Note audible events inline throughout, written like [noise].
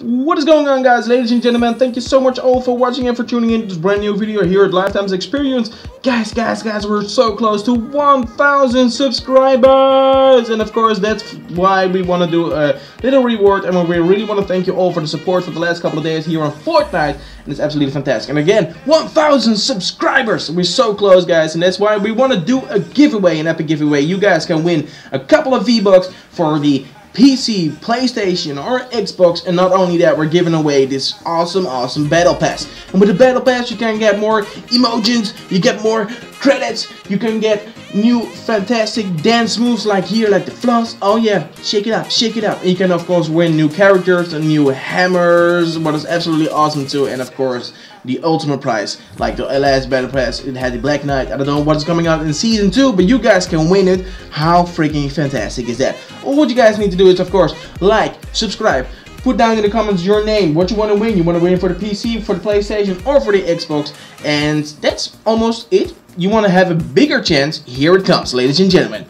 What is going on guys, ladies and gentlemen, thank you so much all for watching and for tuning in to this brand new video here at Lifetime's Experience. Guys, guys, guys, we're so close to 1000 subscribers! And of course, that's why we want to do a little reward and we really want to thank you all for the support for the last couple of days here on Fortnite. And it's absolutely fantastic. And again, 1000 subscribers! We're so close guys, and that's why we want to do a giveaway, an epic giveaway. You guys can win a couple of V-Bucks for the PC, PlayStation, or Xbox, and not only that, we're giving away this awesome, awesome Battle Pass. And with the Battle Pass, you can get more emojis, you get more credits, you can get new fantastic dance moves like here, like the floss. Oh yeah, shake it up, shake it up. And you can of course win new characters and new hammers, what is absolutely awesome too. And of course, the ultimate prize, like the last Battle Pass, it had the Black Knight. I don't know what's coming out in Season 2, but you guys can win it. How freaking fantastic is that? All you guys need to do is, of course, like, subscribe, put down in the comments your name, what you want to win. You want to win for the PC, for the PlayStation, or for the Xbox. And that's almost it. You want to have a bigger chance, here it comes, ladies and gentlemen.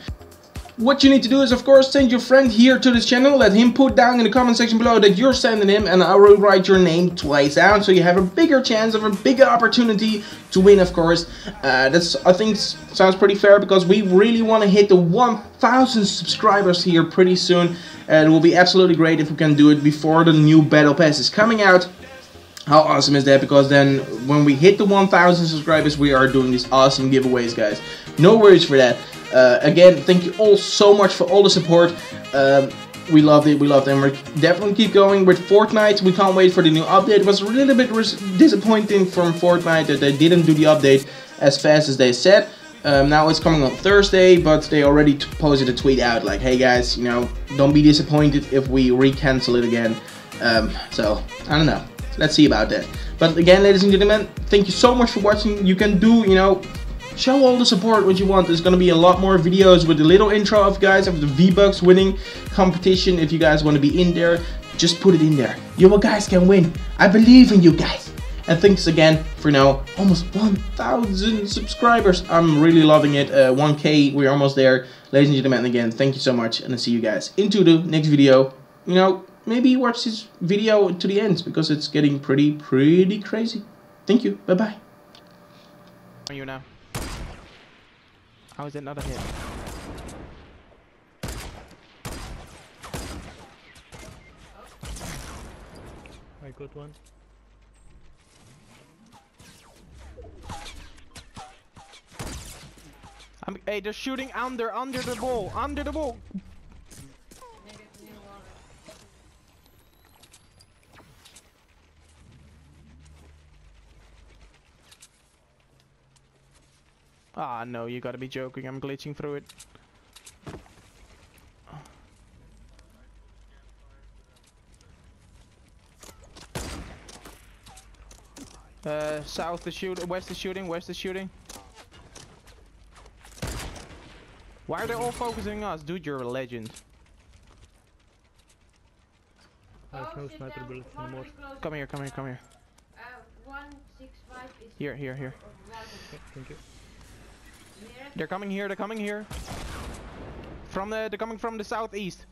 What you need to do is of course send your friend here to this channel, let him put down in the comment section below that you're sending him and I will write your name twice down so you have a bigger chance of a bigger opportunity to win of course. Uh, that's I think sounds pretty fair because we really want to hit the 1000 subscribers here pretty soon and it will be absolutely great if we can do it before the new battle pass is coming out. How awesome is that? Because then when we hit the 1000 subscribers we are doing these awesome giveaways guys. No worries for that. Uh, again, thank you all so much for all the support. Um, we loved it, we loved it, and we're definitely keep going with Fortnite. We can't wait for the new update. It was a little bit disappointing from Fortnite that they didn't do the update as fast as they said. Um, now it's coming on Thursday, but they already posted a tweet out like, hey guys, you know, don't be disappointed if we re-cancel it again. Um, so, I don't know. Let's see about that. But again, ladies and gentlemen, thank you so much for watching. You can do, you know, show all the support what you want. There's gonna be a lot more videos with a little intro of guys of the V-Bucks winning competition. If you guys want to be in there, just put it in there. You guys can win. I believe in you guys. And thanks again for now almost 1,000 subscribers. I'm really loving it. Uh, 1K, we're almost there. Ladies and gentlemen, again, thank you so much. And I'll see you guys into the next video. You know, maybe watch this video to the end because it's getting pretty, pretty crazy. Thank you. Bye-bye. Are you now? How is it not a hit? I got one. I'm, hey, they're shooting under, under the ball, under the ball. Ah, no, you gotta be joking. I'm glitching through it. Uh, south is shooting, west is shooting, west is shooting. Why are they all focusing on us? Dude, you're a legend. I have no sniper bullets anymore. Come here, come here, come here. Uh, one six five is Here, here, here. Okay, thank you. They're coming here, they're coming here. From the, they're coming from the southeast.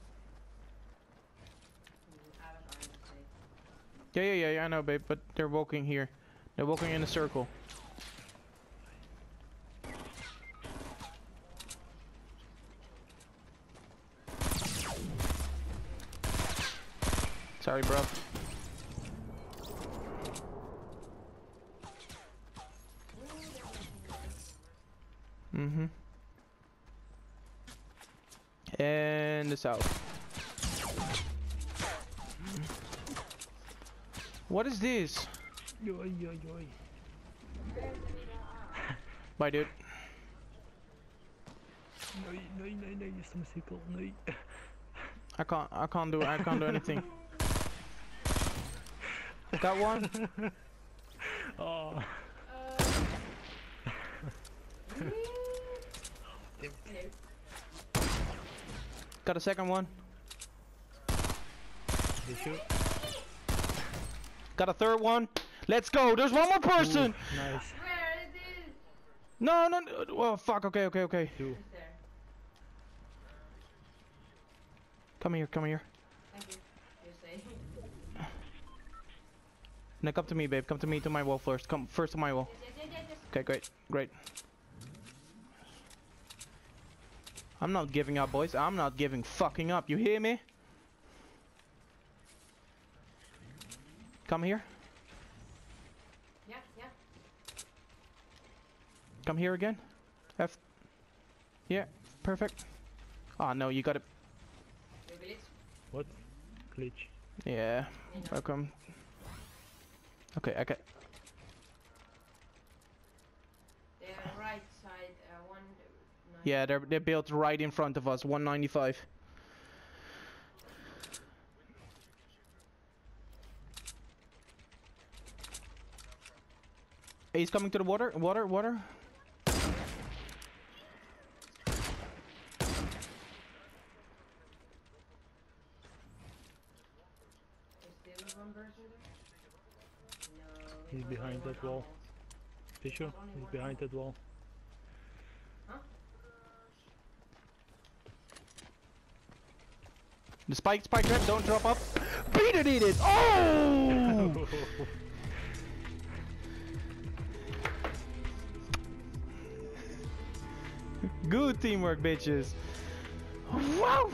Yeah, yeah, yeah, yeah, I know, babe, but they're walking here. They're walking in a circle. Sorry, bro. And the south. What is this? Yoy, yoy, yoy. Bye, dude. Nej, nej, nej, nej, just som cykel, nej. I can't. I can't do. I can't do anything. [laughs] Got one. Oh, Got a second one. they shoot. Got a third one. Let's go. There's one more person. Ooh, nice. Where it is? No, no. no. Oh, fuck. Okay, okay, okay. Two. Come here. Come here. Thank you. You say. Now come to me, babe. Come to me to my wall first. Come first to my wall. Yes, yes, yes, yes, yes. Okay, great, great. I'm not giving up, boys. I'm not giving fucking up. You hear me? Come here. Yeah, yeah. Come here again. F. Yeah, perfect. Oh no, you got it. The. What? Glitch. Yeah, welcome. Okay, okay. The right side, uh, one. Nine- Yeah, they're they're built right in front of us. 195. He's coming to the water. Water. Water. There's still one person there? No. it He's behind that wall. almost. Fisher, Only he's behind that wall. Huh? The spike, spike trap. Don't drop up. Beat it, eat it. Oh! [laughs] Good teamwork, bitches. Wow.